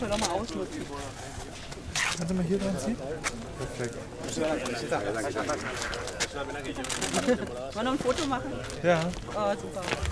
müssen wir noch mal ausnutzen. Kannst du mal hier dran ziehen? Perfekt. Wollen wir noch ein Foto machen? Ja. Oh, super.